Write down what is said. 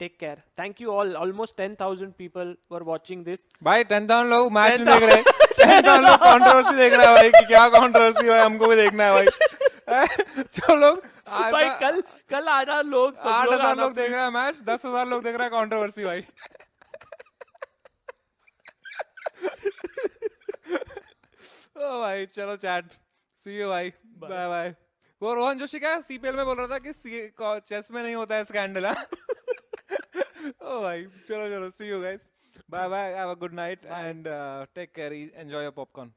take care. Thank you all. Almost 10000 people were watching this. भाई ten thousand लोग match देख रहे ten thousand लोग कंट्रोवर्सी देख रहा है भाई कि क्या कंट्रोवर्सी है हमको भी देखना है भाई। आज भाई कल कल आना लोग आठ हज़ार लोग देख रहे हैं मैच दस हज़ार लोग देख रहे हैं कंट्रोवर्सी भाई। ओ भाई चलो चैट सी यू भाई. बाय बाय वो रोहन जोशी क्या सीपीएल में बोल रहा था कि चेस में नहीं होता है scandal oh bhai chalo chalo. See you guys. Bye bye have a good night bye. and uh, take care. Enjoy your popcorn.